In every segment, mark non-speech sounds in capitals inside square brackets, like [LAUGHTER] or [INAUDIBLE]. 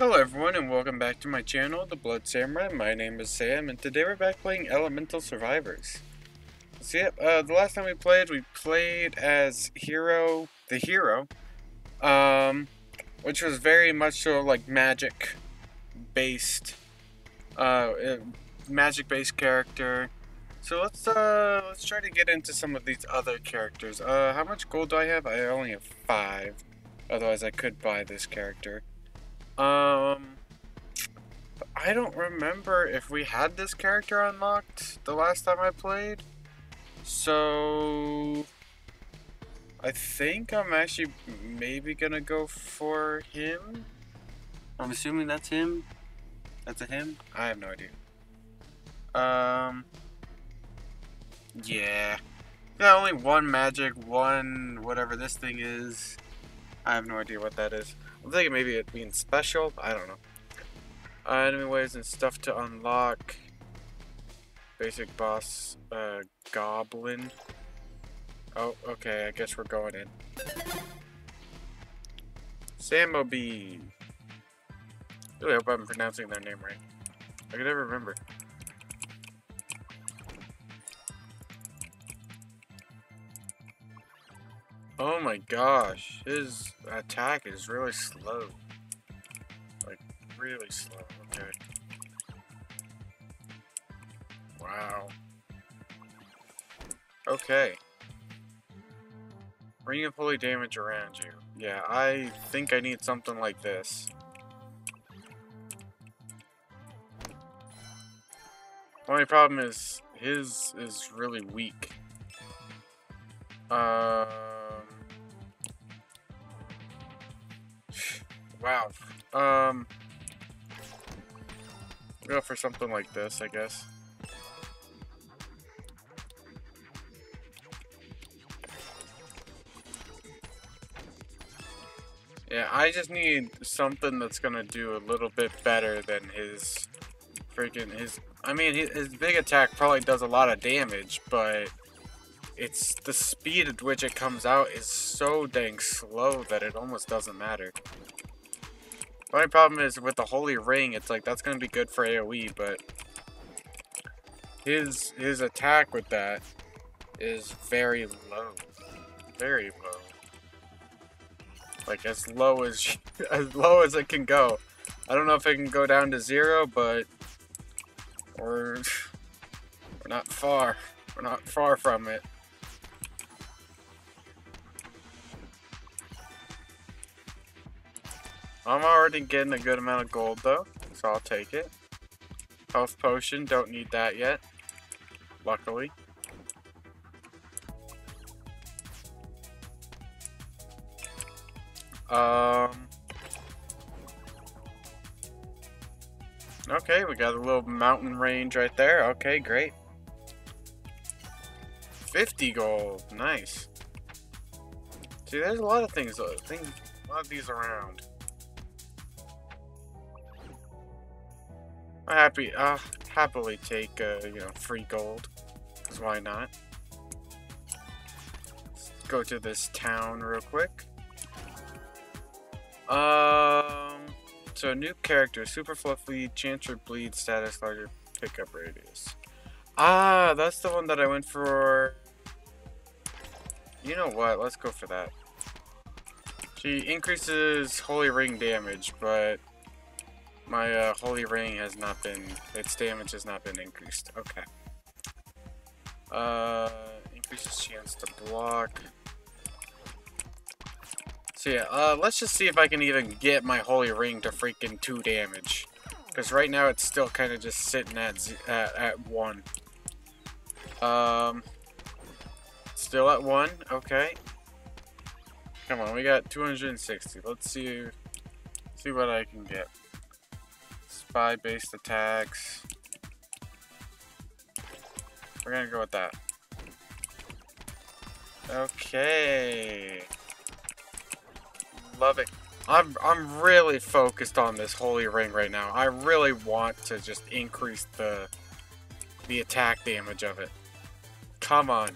Hello everyone and welcome back to my channel, The Blood Samurai. My name is Sam and today we're back playing Elemental Survivors. So yeah, uh, the last time we played, we played as Hero, the Hero, um, which was very much so like magic based, uh, magic based character. So let's uh, let's try to get into some of these other characters. Uh, how much gold do I have? I only have five. Otherwise I could buy this character. Um, I don't remember if we had this character unlocked the last time I played. So, I think I'm actually maybe gonna go for him. I'm assuming that's him. That's a him? I have no idea. Um, yeah. Yeah, only one magic, one whatever this thing is. I have no idea what that is. I'm thinking maybe it being special. I don't know. Uh, enemy waves and stuff to unlock. Basic boss, uh, goblin. Oh, okay, I guess we're going in. Samobi. Really hope I'm pronouncing their name right. I can never remember. Oh my gosh, his attack is really slow. Like, really slow, okay. Wow. Okay. Ring of holy damage around you. Yeah, I think I need something like this. Only problem is, his is really weak. Uh... Wow. Um, go for something like this, I guess. Yeah, I just need something that's gonna do a little bit better than his freaking his. I mean, his big attack probably does a lot of damage, but it's the speed at which it comes out is so dang slow that it almost doesn't matter. The only problem is with the Holy Ring, it's like that's gonna be good for AoE, but his his attack with that is very low. Very low. Like as low as [LAUGHS] as low as it can go. I don't know if it can go down to zero, but we're we're not far. We're not far from it. I'm already getting a good amount of gold though, so I'll take it. Health potion, don't need that yet. Luckily. Um. Okay, we got a little mountain range right there. Okay, great. 50 gold. Nice. See, there's a lot of things, things a lot of these around. Happy, uh, happily take, uh, you know, free gold. Because why not? Let's go to this town real quick. Um, so a new character, super fluffy, chance for bleed status, larger pickup radius. Ah, that's the one that I went for. You know what? Let's go for that. She increases holy ring damage, but my uh, holy ring has not been, its damage has not been increased. Okay. Uh, increases chance to block. So yeah, uh, let's just see if I can even get my holy ring to freaking 2 damage. Because right now it's still kind of just sitting at, at, at 1. Um, still at 1, okay. Come on, we got 260. Let's see, see what I can get. Spy-based attacks. We're gonna go with that. Okay. Love it. I'm, I'm really focused on this holy ring right now. I really want to just increase the the attack damage of it. Come on.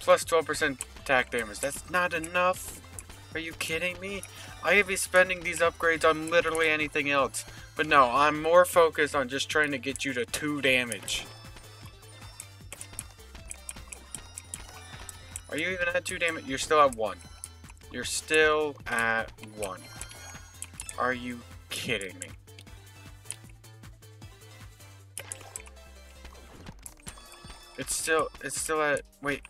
Plus 12% attack damage. That's not enough. Are you kidding me? I could be spending these upgrades on literally anything else. But no, I'm more focused on just trying to get you to 2 damage. Are you even at 2 damage? You're still at 1. You're still at 1. Are you kidding me? It's still, it's still at, wait,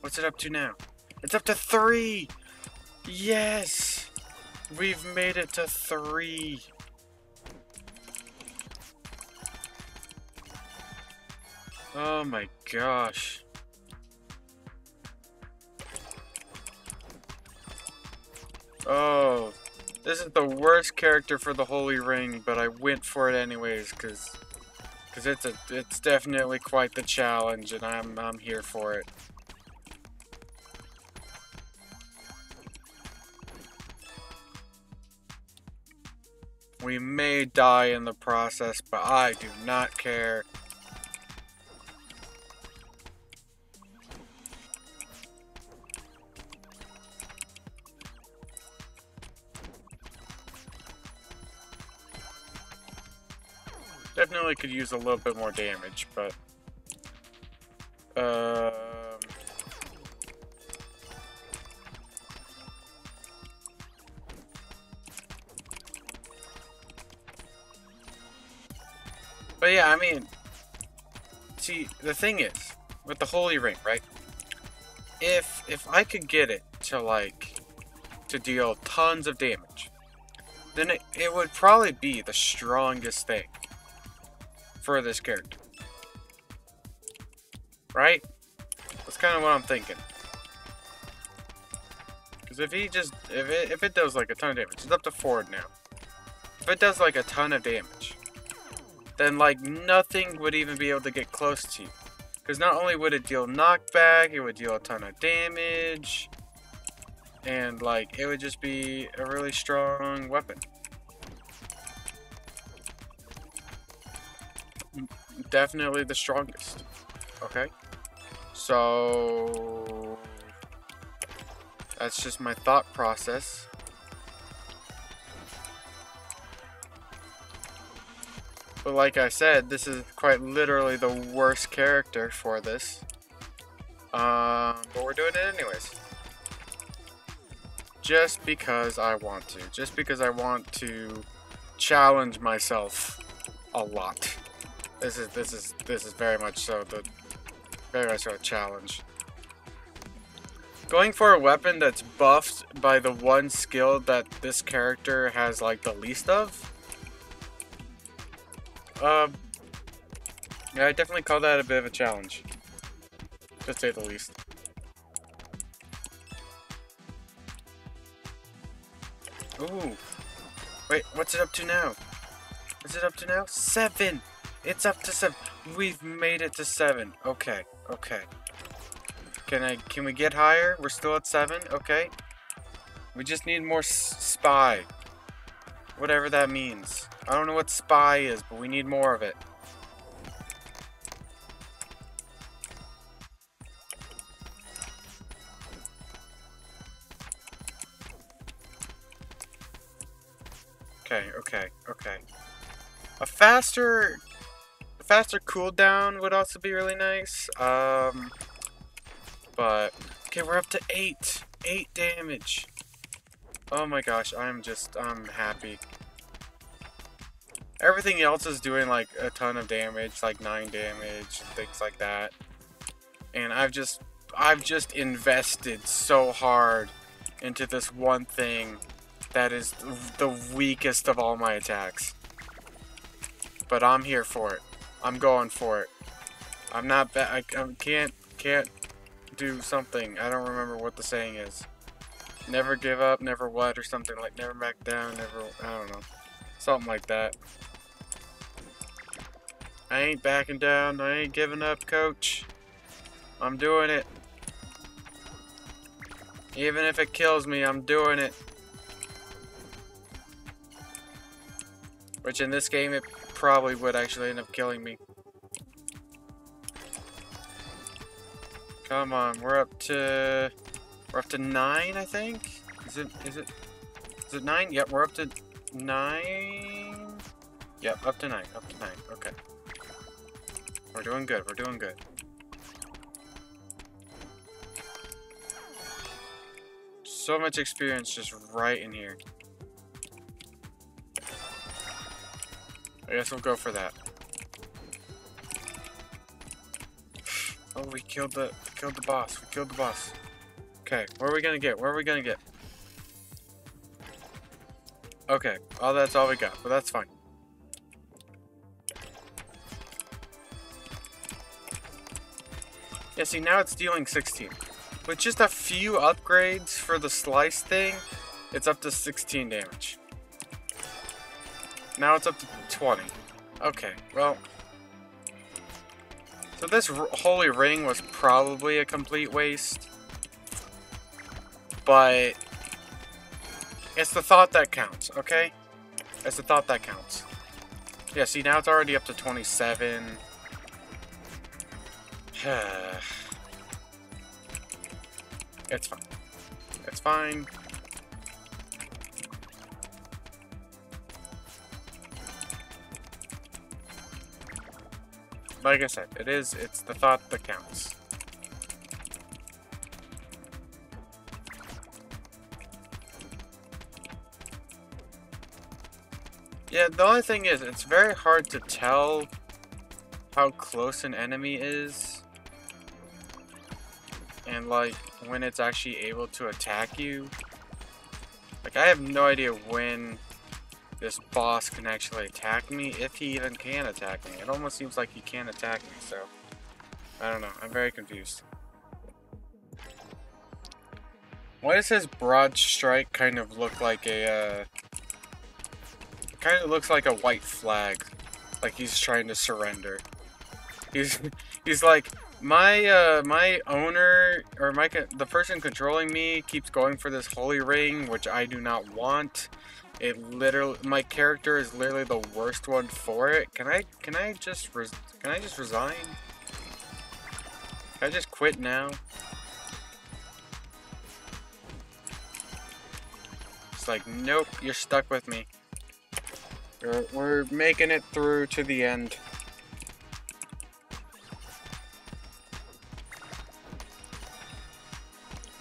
what's it up to now? It's up to 3! Yes! We've made it to 3! Oh my gosh. Oh, this isn't the worst character for the Holy Ring, but I went for it anyways, because cause it's a it's definitely quite the challenge, and I'm I'm here for it. We may die in the process, but I do not care. Definitely could use a little bit more damage, but... Um... But yeah, I mean... See, the thing is, with the Holy Ring, right? If, if I could get it to, like, to deal tons of damage, then it, it would probably be the strongest thing for this character. Right? That's kind of what I'm thinking. Because if he just, if it, if it does like a ton of damage, it's up to four now. If it does like a ton of damage, then like nothing would even be able to get close to you. Because not only would it deal knockback, it would deal a ton of damage. And like, it would just be a really strong weapon. Definitely the strongest. Okay? So... That's just my thought process. But like I said, this is quite literally the worst character for this. Um, but we're doing it anyways. Just because I want to. Just because I want to challenge myself a lot. This is this is this is very much so the very much so a challenge. Going for a weapon that's buffed by the one skill that this character has like the least of. Um yeah, I definitely call that a bit of a challenge. To say the least. Ooh. Wait, what's it up to now? Is it up to now? Seven! It's up to seven. We've made it to seven. Okay, okay. Can I? Can we get higher? We're still at seven. Okay. We just need more spy. Whatever that means. I don't know what spy is, but we need more of it. Okay, okay, okay. A faster faster cooldown would also be really nice. Um, but, okay, we're up to 8. 8 damage. Oh my gosh, I'm just, I'm happy. Everything else is doing like a ton of damage, like 9 damage, things like that. And I've just, I've just invested so hard into this one thing that is the weakest of all my attacks. But I'm here for it. I'm going for it. I'm not bad. I, I can't can't do something. I don't remember what the saying is. Never give up, never what, or something like never back down, never. I don't know, something like that. I ain't backing down. I ain't giving up, coach. I'm doing it. Even if it kills me, I'm doing it. Which in this game, it probably would actually end up killing me. Come on, we're up to we're up to nine, I think. Is it is it Is it nine? Yep, we're up to nine. Yep, up to nine. Up to nine. Okay. We're doing good. We're doing good. So much experience just right in here. I guess we'll go for that. Oh, we killed the killed the boss. We killed the boss. Okay, where are we gonna get? Where are we gonna get? Okay, oh, that's all we got, but that's fine. Yeah, see, now it's dealing 16. With just a few upgrades for the slice thing, it's up to 16 damage. Now it's up to 20. Okay, well... So this holy ring was probably a complete waste. But... It's the thought that counts, okay? It's the thought that counts. Yeah, see, now it's already up to 27. [SIGHS] it's fine. It's fine. Like I said, it is, it's the thought that counts. Yeah, the only thing is, it's very hard to tell how close an enemy is. And, like, when it's actually able to attack you. Like, I have no idea when this boss can actually attack me, if he even can attack me. It almost seems like he can't attack me, so... I don't know, I'm very confused. Why does his broad strike kind of look like a, uh... Kind of looks like a white flag. Like he's trying to surrender. He's, [LAUGHS] he's like, my, uh, my owner, or my, the person controlling me keeps going for this holy ring, which I do not want. It literally, my character is literally the worst one for it. Can I, can I just, res can I just resign? Can I just quit now? It's like, nope, you're stuck with me. We're, we're making it through to the end.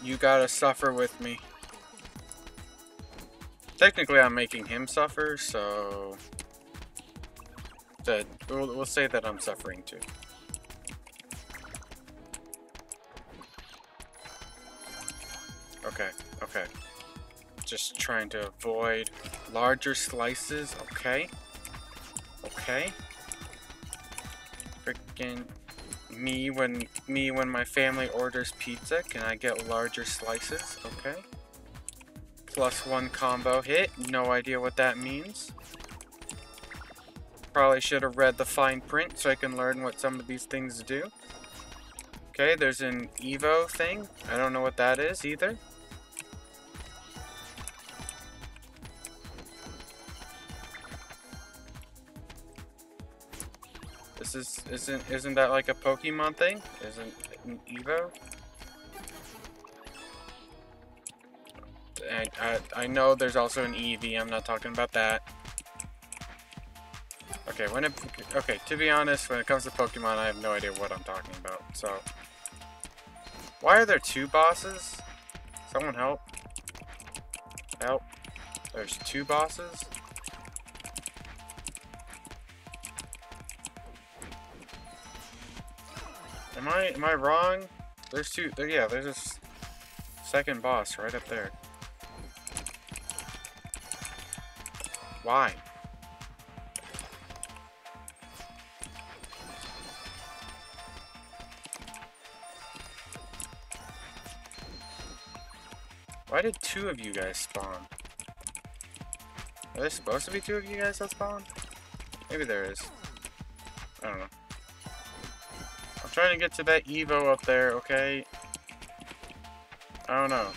You gotta suffer with me. Technically, I'm making him suffer, so... That, we'll, we'll say that I'm suffering too. Okay, okay. Just trying to avoid larger slices. Okay. Okay. Freaking me when me when my family orders pizza, can I get larger slices? Okay. Plus one combo hit. No idea what that means. Probably should have read the fine print so I can learn what some of these things do. Okay, there's an Evo thing. I don't know what that is either. This is isn't isn't that like a Pokemon thing? Isn't an Evo? I, I, I know there's also an Eevee, I'm not talking about that. Okay, when it, okay, to be honest, when it comes to Pokemon, I have no idea what I'm talking about, so. Why are there two bosses? Someone help. Help. There's two bosses? Am I, am I wrong? There's two, there, yeah, there's a second boss right up there. Why? Why did two of you guys spawn? Are there supposed to be two of you guys that spawn? Maybe there is. I don't know. I'm trying to get to that Evo up there, okay? I don't know.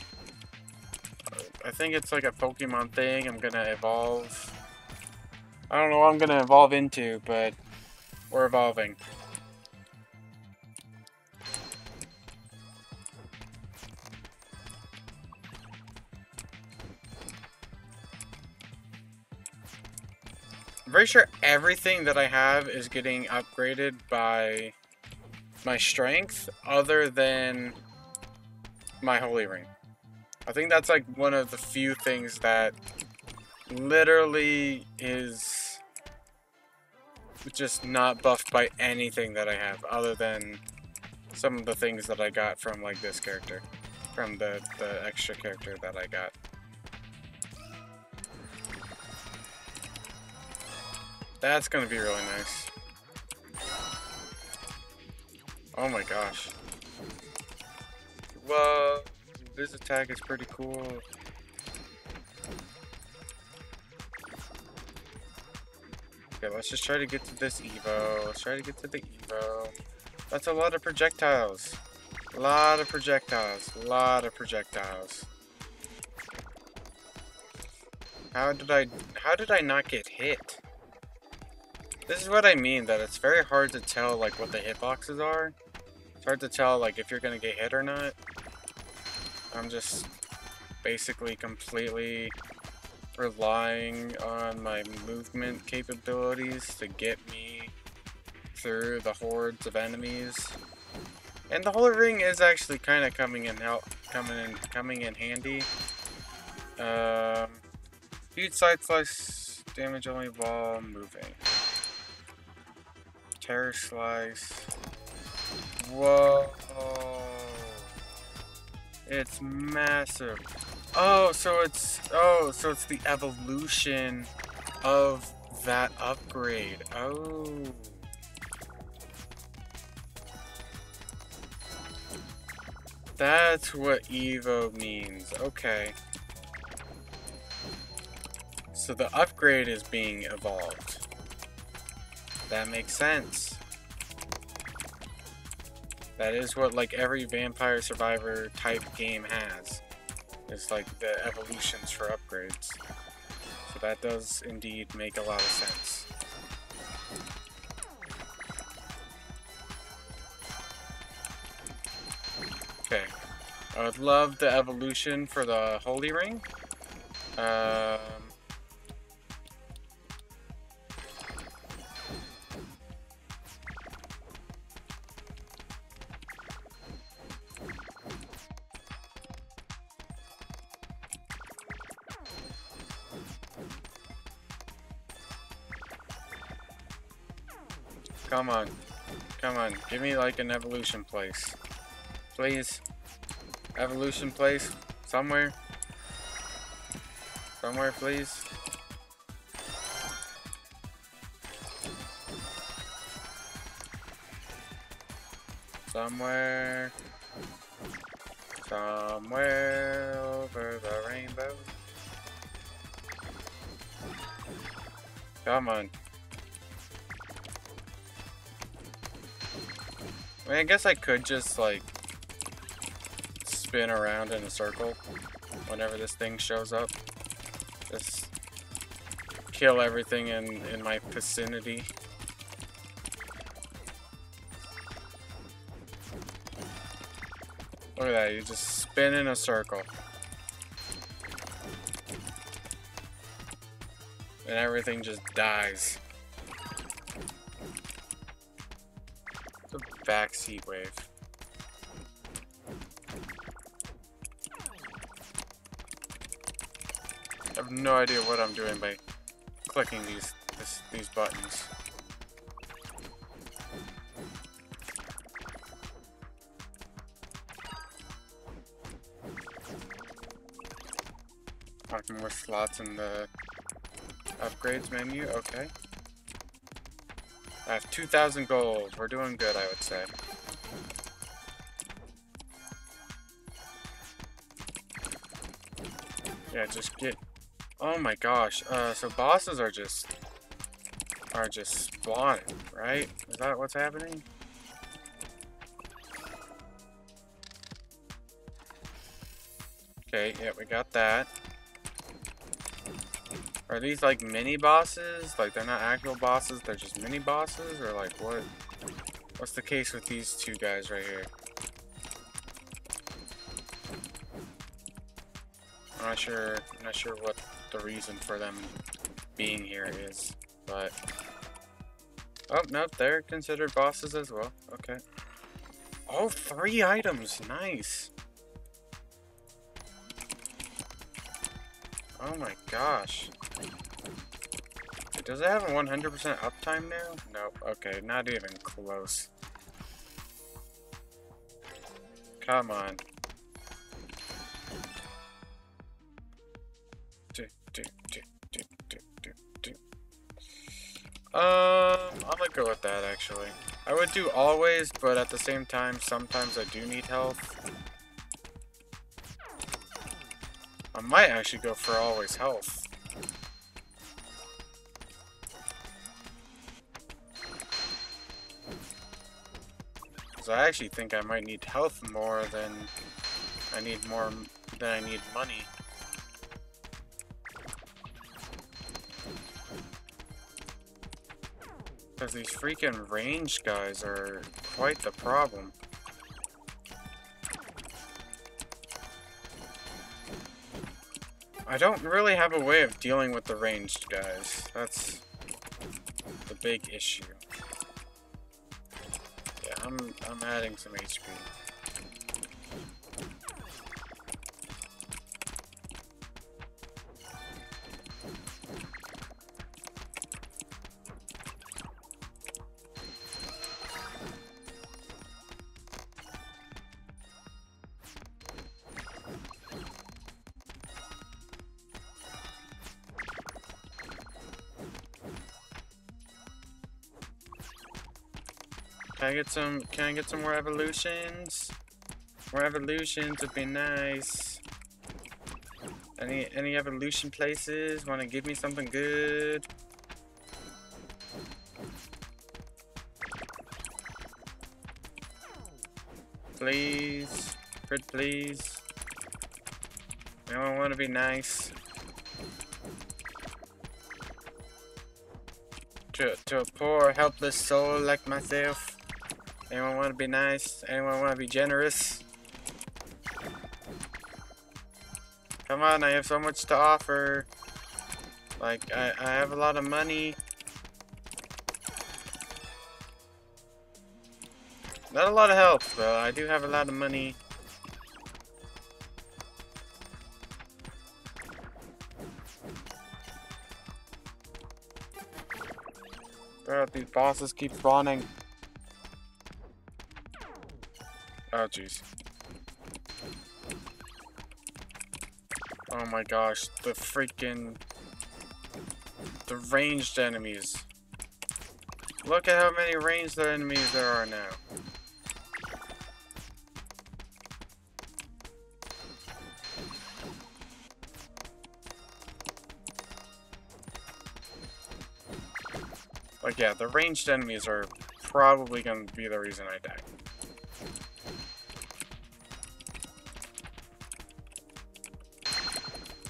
I think it's like a Pokemon thing. I'm gonna evolve. I don't know what I'm gonna evolve into, but we're evolving. I'm pretty sure everything that I have is getting upgraded by my strength other than my holy ring. I think that's like one of the few things that literally is just not buffed by anything that I have other than some of the things that I got from like this character from the, the extra character that I got. That's gonna be really nice. Oh my gosh. Whoa, this attack is pretty cool. Okay, let's just try to get to this Evo. Let's try to get to the Evo. That's a lot of projectiles. A lot of projectiles. A lot of projectiles. How did I... How did I not get hit? This is what I mean, that it's very hard to tell, like, what the hitboxes are. It's hard to tell, like, if you're gonna get hit or not. I'm just basically completely relying on my movement capabilities to get me through the hordes of enemies. And the Holy Ring is actually kind of coming in help, coming in, coming in handy. Um, huge side slice, damage only while moving. Terror slice. Whoa! It's massive. Oh, so it's oh, so it's the evolution of that upgrade. Oh. That's what Evo means. Okay. So the upgrade is being evolved. That makes sense. That is what like every Vampire Survivor type game has. It's like the evolutions for upgrades. So that does indeed make a lot of sense. Okay. I would love the evolution for the Holy Ring. Um, Come on. Come on. Give me like an evolution place. Please. Evolution place. Somewhere. Somewhere, please. Somewhere. Somewhere over the rainbow. Come on. Mean, I guess I could just, like, spin around in a circle whenever this thing shows up. Just kill everything in, in my vicinity. Look at that, you just spin in a circle. And everything just dies. Backseat wave. I have no idea what I'm doing by clicking these this, these buttons. Talking more slots in the upgrades menu, okay. I have 2,000 gold. We're doing good, I would say. Yeah, just get... Oh my gosh. Uh, so bosses are just... Are just spawning, right? Is that what's happening? Okay, yeah, we got that. Are these like mini bosses? Like they're not actual bosses, they're just mini bosses? Or like what? What's the case with these two guys right here? I'm not sure, I'm not sure what the reason for them being here is. but... Oh, no, they're considered bosses as well. Okay. Oh, three items. Nice. Oh my gosh. Does it have a 100% uptime now? Nope. Okay, not even close. Come on. Um, I'm gonna go with that actually. I would do always, but at the same time, sometimes I do need health. I might actually go for always health. Because I actually think I might need health more than I need more than I need money. Because these freaking range guys are quite the problem. I don't really have a way of dealing with the ranged guys. That's the big issue. I'm I'm adding some HP. Can I get some, can I get some more evolutions? More evolutions would be nice. Any, any evolution places? Want to give me something good? Please. Pretty please. Want to be nice? To, to a poor, helpless soul like myself. Anyone want to be nice? Anyone want to be generous? Come on, I have so much to offer. Like, I, I have a lot of money. Not a lot of help, but I do have a lot of money. Bro, these bosses keep spawning. Oh, jeez. Oh my gosh, the freaking... The ranged enemies. Look at how many ranged enemies there are now. Like, yeah, the ranged enemies are probably going to be the reason I die.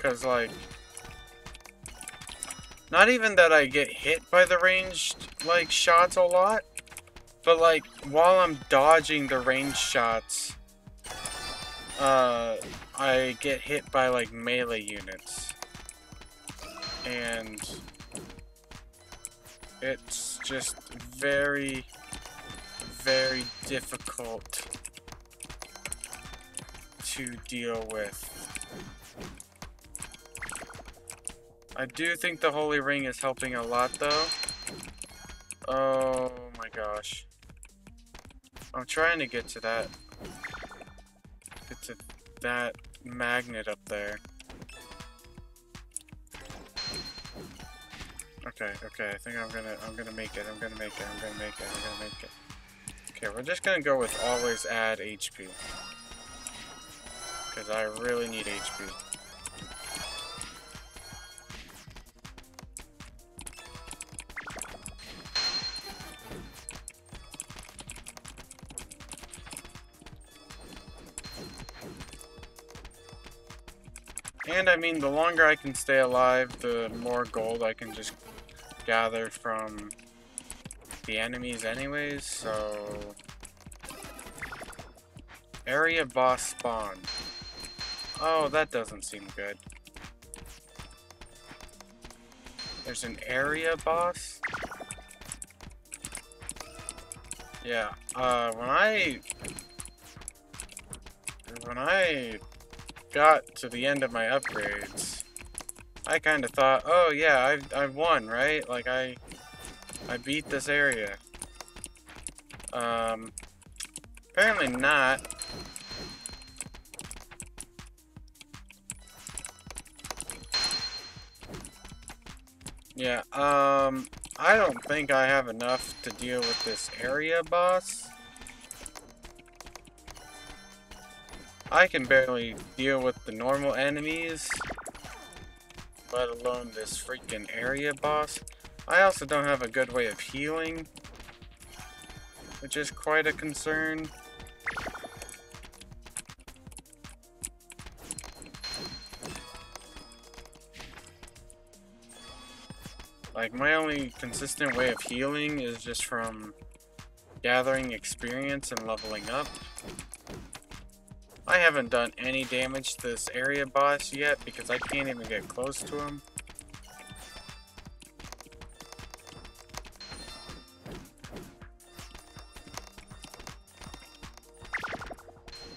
Because, like... Not even that I get hit by the ranged, like, shots a lot. But, like, while I'm dodging the ranged shots... Uh, I get hit by, like, melee units. And... It's just very, very difficult to deal with. I do think the Holy Ring is helping a lot, though. Oh my gosh. I'm trying to get to that. Get to that magnet up there. Okay, okay, I think I'm gonna I'm gonna make it, I'm gonna make it, I'm gonna make it, I'm gonna make it. Okay, we're just gonna go with always add HP. Because I really need HP. And I mean, the longer I can stay alive, the more gold I can just gather from the enemies anyways, so... Area boss spawn. Oh, that doesn't seem good. There's an area boss. Yeah, uh, when I... When I got to the end of my upgrades, I kind of thought, oh yeah, I've, I've won, right? Like, I, I beat this area. Um, apparently not. Yeah, um, I don't think I have enough to deal with this area boss. I can barely deal with the normal enemies, let alone this freaking area boss. I also don't have a good way of healing, which is quite a concern. Like, my only consistent way of healing is just from gathering experience and leveling up. I haven't done any damage to this area boss yet because I can't even get close to him.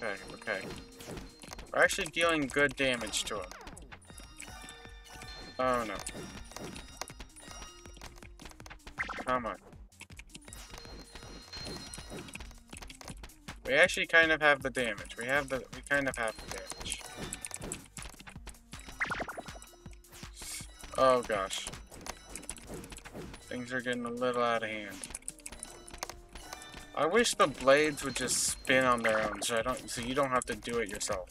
Okay, okay. We're actually dealing good damage to him. Oh no. Come on. We actually kind of have the damage. We have the we kind of have the damage. Oh gosh. Things are getting a little out of hand. I wish the blades would just spin on their own so I don't so you don't have to do it yourself.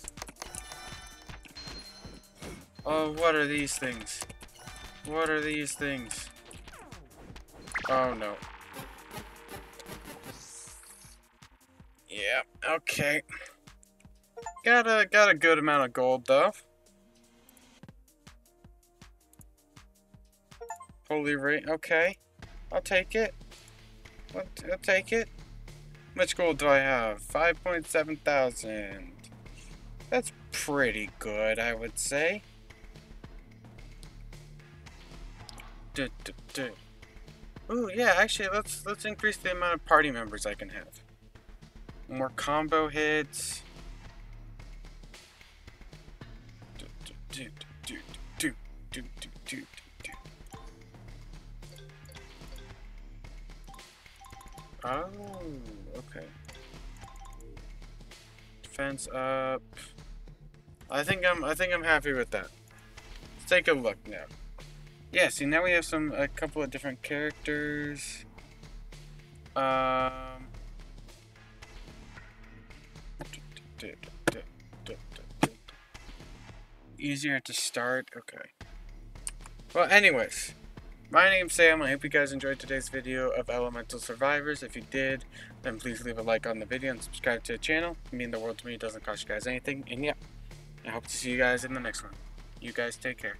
Oh, what are these things? What are these things? Oh no. Okay. Got a got a good amount of gold though. Holy rate, okay. I'll take it. I'll, I'll take it. How much gold do I have? 5.7 thousand. That's pretty good, I would say. Du, du, du. Ooh, yeah, actually, let's let's increase the amount of party members I can have. More combo hits. Oh, okay. Defense up. I think I'm I think I'm happy with that. Let's take a look now. Yeah, see now we have some a couple of different characters. Um Easier to start? Okay. Well, anyways. My name's Sam. I hope you guys enjoyed today's video of Elemental Survivors. If you did, then please leave a like on the video and subscribe to the channel. It means the world to me. It doesn't cost you guys anything. And yeah, I hope to see you guys in the next one. You guys take care.